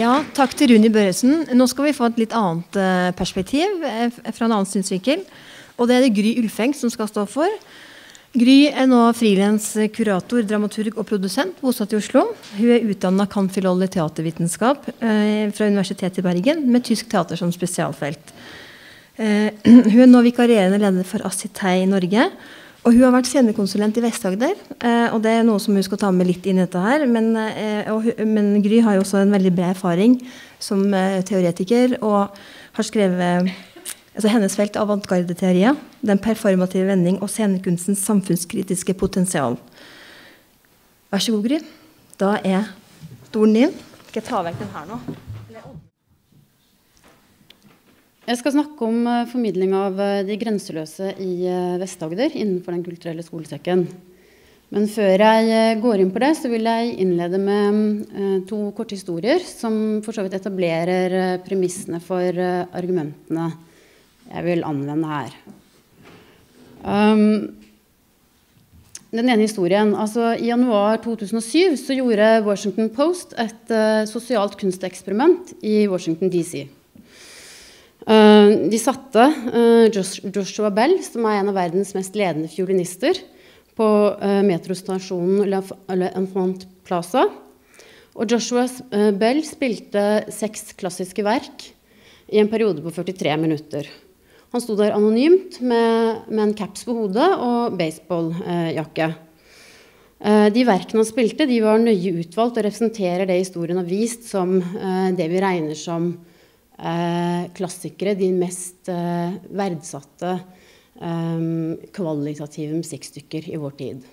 Ja, takk til Runi Børresen. Nå skal vi få et litt annet eh, perspektiv eh, fra en annen synsvinkel. Og det er det Gry Ulfeng som skal stå for. Gry er nå frilans kurator, dramaturg og produsent, bosatt i Oslo. Hun er utdanna cand.philol i teatervitenskap eh, fra Universitetet i Bergen, med tysk teater som spesialfelt. Eh, hun er nå vikarierende leder for Assitei Norge og hun har vært scenekonsulent i Vest-Agder. Eh, og det er noe som hun skal ta med litt inn i dette her. Men, eh, og, men Gry har jo også en veldig bred erfaring som eh, teoretiker. Og har skrevet altså hennes felt avantgarde-teorier, den performative vending og scenekunstens samfunnskritiske potensial. Vær så god, Gry. Da er stolen din. Skal jeg ta vekk den her nå? Jeg skal snakke om uh, formidling av uh, de grenseløse i uh, Vest-Agder innenfor Den kulturelle skolesekken. Men før jeg går inn på det, så vil jeg innlede med to korte historier som for så vidt etablerer premissene for argumentene jeg vil anvende her. Um, den ene historien. altså I januar 2007 så gjorde Washington Post et sosialt kunsteksperiment i Washington DC. Eh, de satte eh, Joshua Bell, som er en av verdens mest ledende fiolinister, på eh, metrostasjonen Le Enfant Plaza. Og Joshua Bell spilte seks klassiske verk i en periode på 43 minutter. Han sto der anonymt med, med en caps på hodet og baseballjakke. De verkene han spilte, var nøye utvalgt og representerer det historien har vist som det vi regner som klassikere, de mest eh, verdsatte eh, kvalitative musikkstykker i vår tid.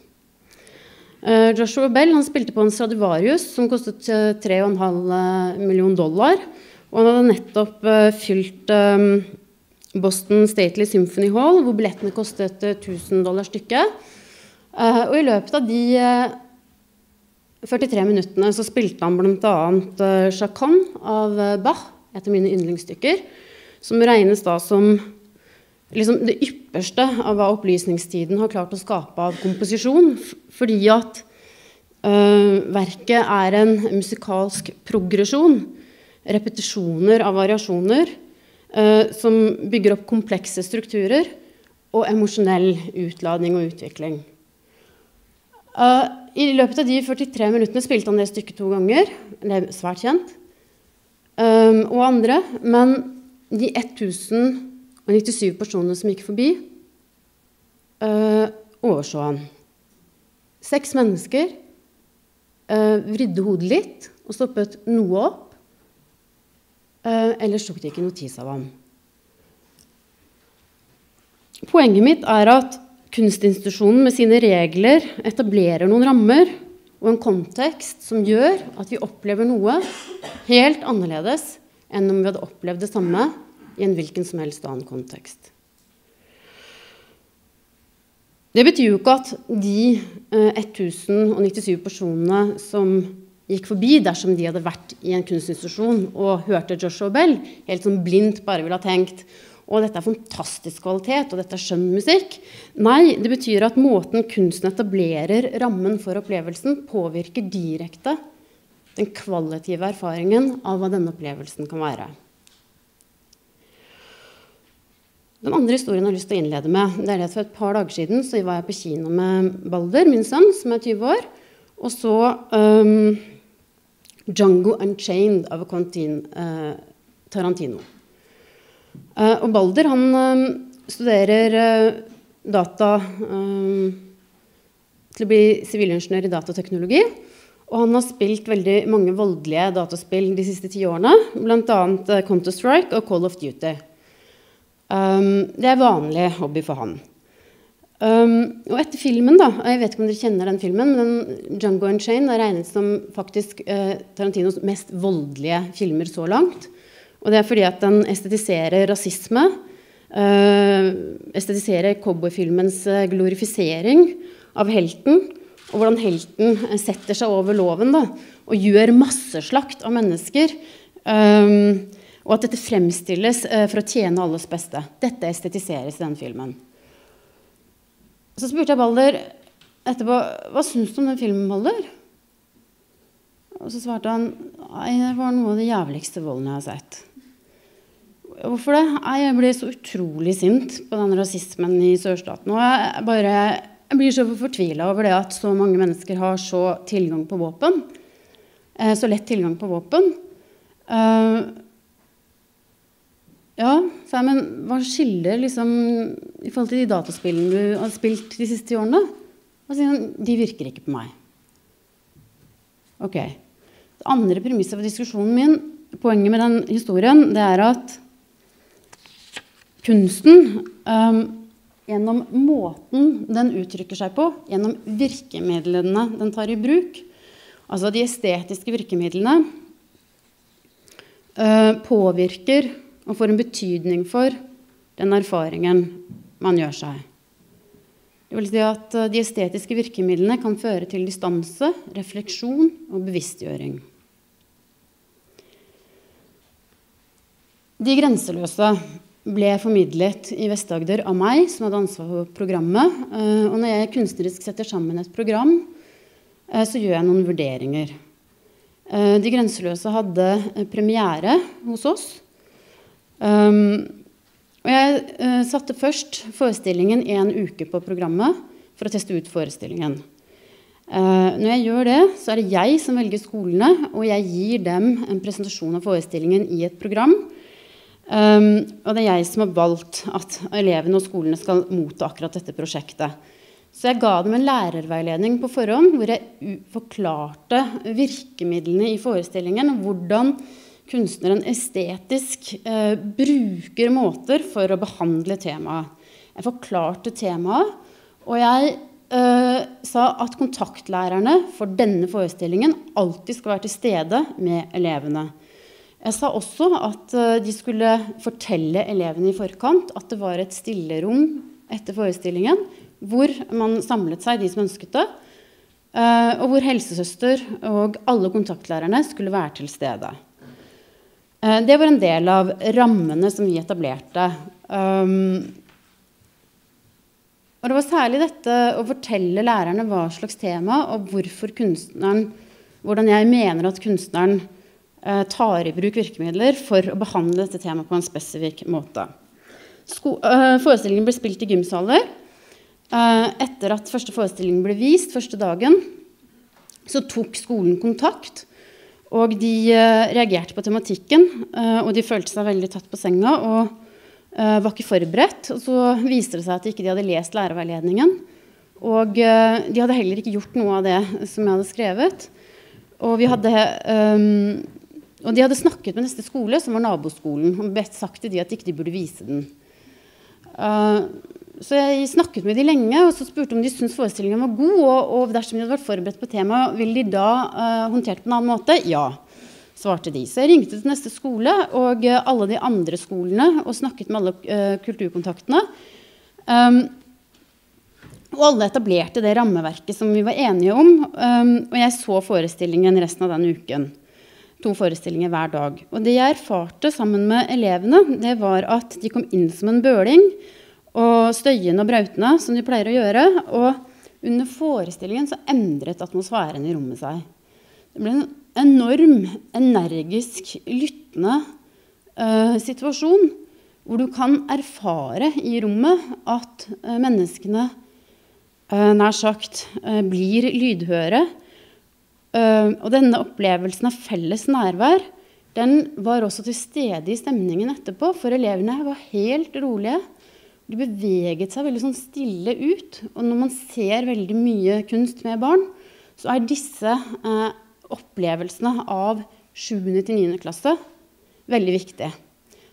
Eh, Joshua Bell han spilte på en Stradivarius som kostet 3,5 eh, million dollar. Og han hadde nettopp fylt Boston Stately Symphony Hall, hvor billettene kostet 1000 dollar stykket. og i løpet av de 43 minuttene så spilte han bl.a. Chacan av Bach et av mine yndlingsstykker, som regnes da som liksom det ypperste av hva opplysningstiden har klart å skape av komposisjon. Fordi at øh, verket er en musikalsk progresjon. Repetisjoner av variasjoner øh, som bygger opp komplekse strukturer og emosjonell utladning og utvikling. Uh, I løpet av de 43 minuttene spilte han det stykket to ganger. Det er svært kjent um, og andre. Men de 1097 personene som gikk forbi, uh, overså han. Seks mennesker uh, vridde hodet litt og stoppet noe opp. Uh, ellers tok de ikke notis av ham. Poenget mitt er at kunstinstitusjonen med sine regler etablerer noen rammer og en kontekst som gjør at vi opplever noe helt annerledes enn om vi hadde opplevd det samme i en hvilken som helst annen kontekst. Det betyr jo ikke at de 1097 eh, personene som gikk forbi dersom de hadde vært i en kunstinstitusjon og hørte Joshua Bell, helt sånn blindt bare ville ha tenkt og dette er fantastisk kvalitet, og dette er skjønn musikk. Nei, det betyr at måten kunsten etablerer rammen for opplevelsen, påvirker direkte den kvalitative erfaringen av hva denne opplevelsen kan være. Den andre historien jeg har lyst til å innlede med, det er at For et par dager siden så var jeg på kino med Balder, min sønn, som er 20 år, og så um, Jungo Unchained av Quentin uh, Tarantino. Uh, og Balder han uh, studerer uh, data til å bli sivilingeniør i datateknologi. Og han har spilt veldig mange voldelige dataspill de siste ti årene. Bl.a. Counter-Strike og Call of Duty. Um, det er vanlig hobby for han. Um, og etter filmen, da Jeg vet ikke om dere kjenner den filmen, men Jungo and Chain er regnet som faktisk Tarantinos mest voldelige filmer så langt. Og det er fordi at den estetiserer rasisme. Uh, estetiserer cowboyfilmens uh, glorifisering av helten. Og hvordan helten uh, setter seg over loven da, og gjør masseslakt av mennesker. Og at dette fremstilles for å tjene alles beste. Dette estetiseres i den filmen. Så spurte jeg Balder etterpå hva syns du om den filmen, Balder? Og så svarte han Nei, det var noe av det jævligste volden jeg har sett. Hvorfor det? Jeg blir så utrolig sint på den rasismen i sørstaten. Og jeg, bare, jeg blir så fortvila over det at så mange mennesker har så tilgang på våpen. Eh, så lett tilgang på våpen. Uh, ja, jeg, men hva skiller liksom i forhold til de dataspillene du har spilt de siste årene? De virker ikke på meg. Ok. Det andre premisset for diskusjonen min, poenget med den historien, det er at kunsten um, gjennom måten den uttrykker seg på, gjennom virkemidlene den tar i bruk, altså de estetiske virkemidlene, uh, påvirker og får en betydning for den erfaringen man gjør seg. Det vil si at uh, De estetiske virkemidlene kan føre til distanse, refleksjon og bevisstgjøring. De grenseløse ble formidlet i Vest-Agder av meg, som hadde ansvar for programmet. Eh, og når jeg kunstnerisk setter sammen et program, eh, så gjør jeg noen vurderinger. Eh, De grenseløse hadde premiere hos oss. Og jeg satte først forestillingen en uke på programmet for å teste ut forestillingen. Når jeg gjør det, så er det jeg som velger skolene, og jeg gir dem en presentasjon av forestillingen i et program Um, og det er jeg som har valgt at elevene og skolene skal motta akkurat dette prosjektet. Så jeg ga dem en lærerveiledning på forhånd hvor jeg forklarte virkemidlene i forestillingen. Hvordan kunstneren estetisk uh, bruker måter for å behandle temaet. Jeg forklarte temaet, og jeg uh, sa at kontaktlærerne for denne forestillingen alltid skal være til stede med elevene. Jeg sa også at eh, de skulle fortelle elevene i forkant at det var et stillerom etter forestillingen hvor man samlet seg, de som ønsket det, eh, og hvor helsesøster og alle kontaktlærerne skulle være til stede. Eh, det var en del av rammene som vi etablerte. Og det var særlig dette å fortelle lærerne hva slags tema og hvorfor kunstneren, hvordan jeg mener at kunstneren tar i bruk virkemidler for å behandle dette temaet på en spesifikk måte. Sko uh, forestillingen ble spilt i gymsaler. Uh, etter at første forestilling ble vist første dagen, så tok skolen kontakt. Og de reagerte på tematikken, og de følte seg veldig tatt på senga. og var ikke forberedt. Og så viste det seg at de ikke hadde lest lærerveiledningen. Og de hadde heller ikke gjort noe av det som jeg hadde skrevet. Og vi hadde um, og de hadde snakket med neste skole, som var naboskolen, og bedt sagt til de at ikke de burde vise den. Uh, så jeg snakket med de lenge og så spurte om de syntes forestillingen var god. Og, og dersom de hadde vært forberedt på temaet, ville de da uh, håndtert på en annen måte? Ja, svarte de. Så jeg ringte til neste skole og uh, alle de andre skolene og snakket med alle kulturkontaktene. Um, og alle etablerte det rammeverket som vi var enige om. Um, og jeg så forestillingen resten av den uken to forestillinger hver dag. Og det jeg erfarte sammen med elevene, det var at de kom inn som en bøling og støyende og brautende, som de pleier å gjøre. Og under forestillingen så endret atmosfæren i rommet seg. Det ble en enorm, energisk, lyttende uh, situasjon hvor du kan erfare i rommet at uh, menneskene uh, nær sagt blir lydhøre og denne opplevelsen av felles nærvær den var også til stede i stemningen etterpå. For elevene var helt rolige. De beveget seg veldig sånn stille ut. Og når man ser veldig mye kunst med barn, så er disse eh, opplevelsene av 7. til 9. klasse veldig viktige.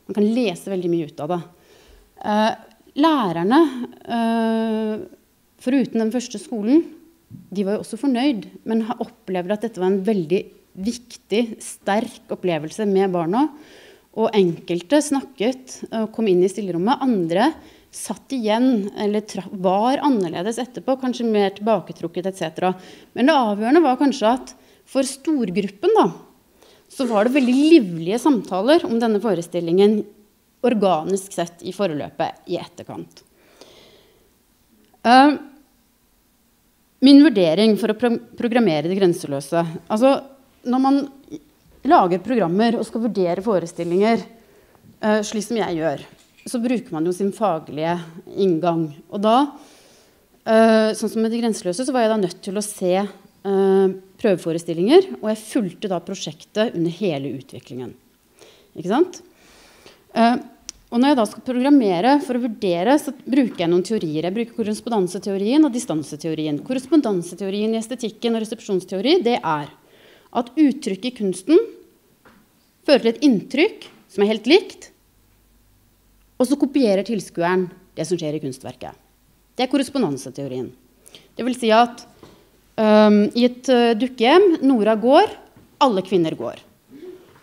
Man kan lese veldig mye ut av det. Eh, lærerne, foruten den første skolen, de var jo også fornøyd, men opplevde at dette var en veldig viktig, sterk opplevelse med barna. Og enkelte snakket og kom inn i stillerommet. Andre satt igjen eller var annerledes etterpå, kanskje mer tilbaketrukket etc. Men det avgjørende var kanskje at for storgruppen da, så var det veldig livlige samtaler om denne forestillingen organisk sett i forløpet i etterkant. Uh, Min vurdering for å pro programmere det grenseløse altså, Når man lager programmer og skal vurdere forestillinger, uh, slik som jeg gjør, så bruker man jo sin faglige inngang. Og da, uh, sånn som med De grenseløse, så var jeg da nødt til å se uh, prøveforestillinger. Og jeg fulgte da prosjektet under hele utviklingen. Ikke sant? Og når jeg da skal programmere for å vurdere, så bruker jeg noen teorier. Jeg bruker korrespondanseteorien og distanseteorien. Korrespondanseteorien i estetikken og resepsjonsteori det er at uttrykket i kunsten fører til et inntrykk som er helt likt, og så kopierer tilskueren det som skjer i kunstverket. Det er korrespondanseteorien. Det vil si at um, i et uh, dukkehjem Nora går, alle kvinner går.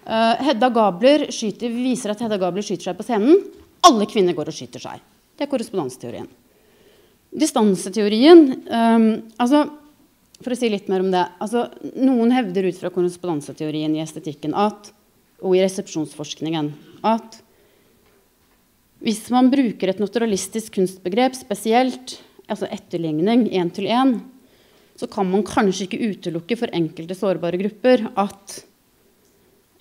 Uh, Hedda Gabler skyter, viser at Hedda Gabler skyter seg på scenen. Alle kvinner går og skyter seg. Det er korrespondanseteorien. Distanseteorien um, altså, For å si litt mer om det. Altså, noen hevder ut fra korrespondanseteorien i estetikken at, og i resepsjonsforskningen at hvis man bruker et naturalistisk kunstbegrep, spesielt altså etterligning én til én, så kan man kanskje ikke utelukke for enkelte sårbare grupper at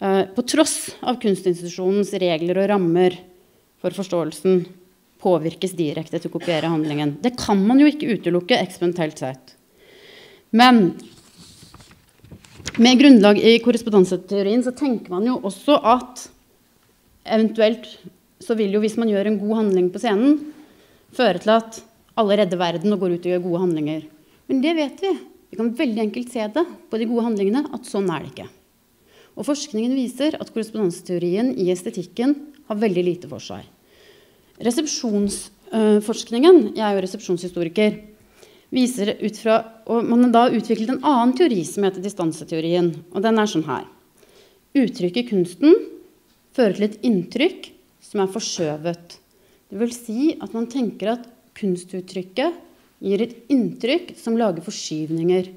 på tross av kunstinstitusjonens regler og rammer for forståelsen påvirkes direkte til å kopiere handlingen. Det kan man jo ikke utelukke eksperimentelt sett. Men med grunnlag i korrespondanseteorien så tenker man jo også at eventuelt så vil jo, hvis man gjør en god handling på scenen, føre til at alle redder verden og går ut og gjør gode handlinger. Men det vet vi. Vi kan veldig enkelt se det på de gode handlingene at sånn er det ikke. Og forskningen viser at korrespondanseteorien i estetikken har veldig lite for seg. Resepsjonsforskningen, jeg er jo resepsjonshistoriker, viser ut fra Og man har da utviklet en annen teori som heter distanseteorien. Og den er sånn her. Uttrykket i kunsten fører til et inntrykk som er forskjøvet. Det vil si at man tenker at kunstuttrykket gir et inntrykk som lager forskyvninger.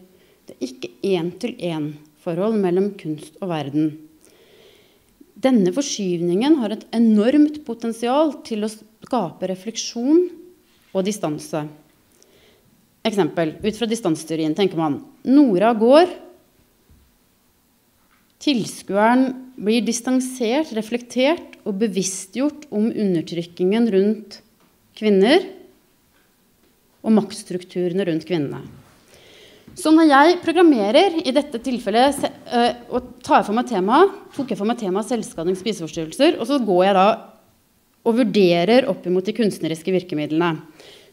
Det er ikke én-til-én-forhold mellom kunst og verden. Denne forskyvningen har et enormt potensial til å skape refleksjon og distanse. Eksempel. Ut fra distanseteorien tenker man Nora går Tilskueren blir distansert, reflektert og bevisstgjort om undertrykkingen rundt kvinner og maktstrukturene rundt kvinnene. Så når jeg programmerer i dette tilfellet eh, og tar for meg temaet, tok jeg for meg temaet selvskading spiseforstyrrelser, og så går jeg da og vurderer opp imot de kunstneriske virkemidlene.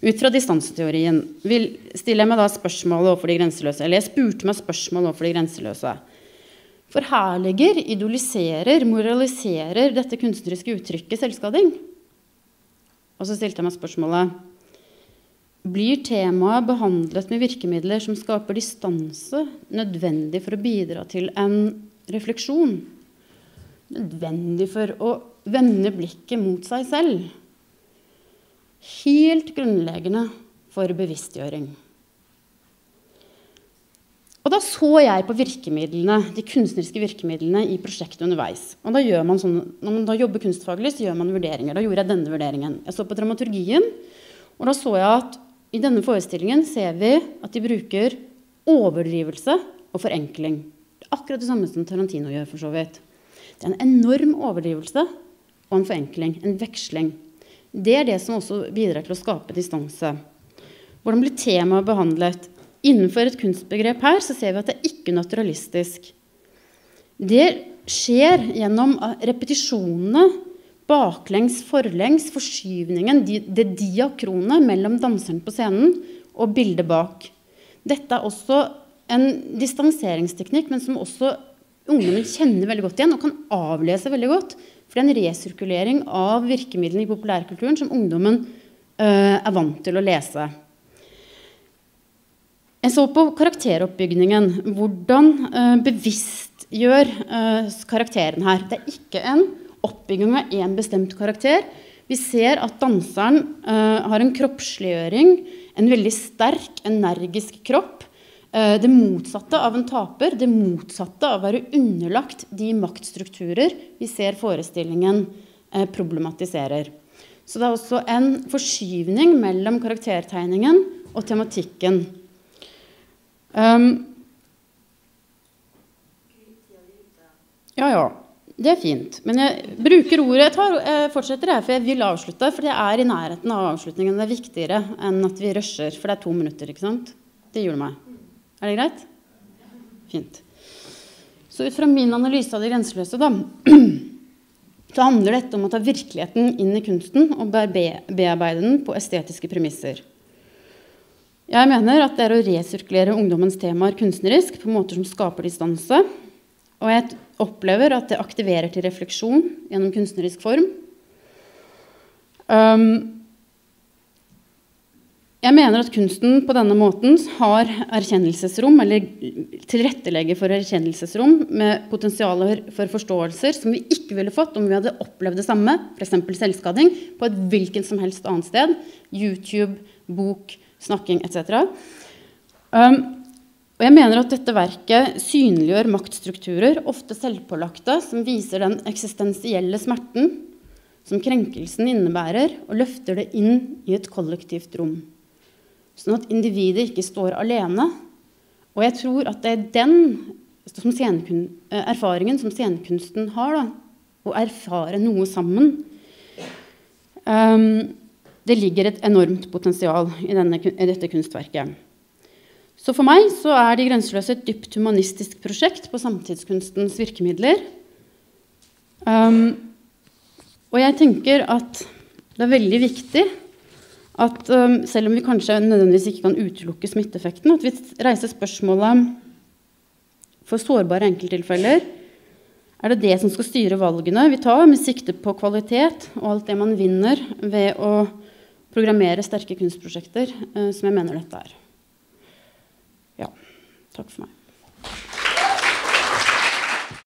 Ut fra distanseteorien stiller jeg meg da spørsmål overfor de grenseløse. Eller jeg spurte meg spørsmål overfor de grenseløse forherliger, idoliserer, moraliserer dette kunstneriske uttrykket selvskading? Og så stilte jeg meg spørsmålet blir temaet behandlet med virkemidler som skaper distanse, nødvendig for å bidra til en refleksjon? Nødvendig for å vende blikket mot seg selv? Helt grunnleggende for bevisstgjøring. Og da så jeg på virkemidlene, de kunstneriske virkemidlene i prosjektet underveis. Og da gjør man sånn, Når man da jobber kunstfaglig, så gjør man vurderinger. Da gjorde jeg denne vurderingen. Jeg så på dramaturgien, og da så jeg at i denne forestillingen ser vi at de bruker overdrivelse og forenkling. Det er akkurat det samme som Tarantino gjør. for så vidt. Det er en enorm overdrivelse og en forenkling, en veksling. Det er det som også bidrar til å skape distanse. Hvordan blir temaet behandlet? Innenfor et kunstbegrep her så ser vi at det er ikke naturalistisk. Det skjer gjennom repetisjonene, baklengs, forlengs, forskyvningen, det diakrone mellom danseren på scenen og bildet bak. Dette er også en distanseringsteknikk, men som også ungdommen kjenner veldig godt igjen og kan avlese veldig godt. For det er en resirkulering av virkemidlene i populærkulturen som ungdommen uh, er vant til å lese. Jeg så på karakteroppbygningen. Hvordan uh, bevisstgjør uh, karakteren her? Det er ikke en oppbygging av én bestemt karakter. Vi ser at danseren uh, har en kroppsliggjøring, en veldig sterk, energisk kropp. det motsatte av en taper, det motsatte av å være underlagt de maktstrukturer vi ser forestillingen problematiserer. Så det er også en forskyvning mellom karaktertegningen og tematikken. Um, Ja, ja. Det er fint. Men jeg bruker ordet tar, jeg fortsetter, jeg, for jeg vil avslutte. For jeg er i nærheten av avslutningen. Det er viktigere enn at vi rusher, for det er to minutter. ikke sant? Det gjør det meg. Er det greit? Fint. Så ut fra min analyse av det grenseløse, da, så handler dette om å ta virkeligheten inn i kunsten og bearbeide den på estetiske premisser. Jeg mener at det er å resirkulere ungdommens temaer kunstnerisk på måter som skaper distanse. Og jeg opplever at det aktiverer til refleksjon gjennom kunstnerisk form. Um, jeg mener at kunsten på denne måten har erkjennelsesrom, eller tilrettelegger for erkjennelsesrom med potensialer for forståelser som vi ikke ville fått om vi hadde opplevd det samme, f.eks. selvskading, på et hvilken som helst annet sted. YouTube, bok, snakking etc. Um, og jeg mener at dette verket synliggjør maktstrukturer, ofte selvpålagte, som viser den eksistensielle smerten som krenkelsen innebærer, og løfter det inn i et kollektivt rom. Sånn at individet ikke står alene. Og jeg tror at det er den som eh, erfaringen som scenekunsten har, da, å erfare noe sammen um, Det ligger et enormt potensial i, denne, i, dette kunstverket. Så for meg så er De grenseløse et dypt humanistisk prosjekt på samtidskunstens virkemidler. Um, og jeg tenker at det er veldig viktig at um, selv om vi kanskje nødvendigvis ikke kan utelukke smitteeffekten, at vi reiser spørsmålet for sårbare enkelttilfeller er det det som skal styre valgene vi tar, med sikte på kvalitet og alt det man vinner ved å programmere sterke kunstprosjekter, uh, som jeg mener dette er. Takk for meg.